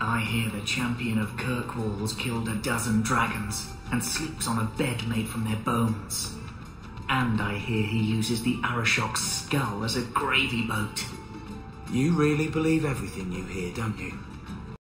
I hear the champion of Kirkwall's killed a dozen dragons and sleeps on a bed made from their bones. And I hear he uses the Arishok's skull as a gravy boat. You really believe everything you hear, don't you?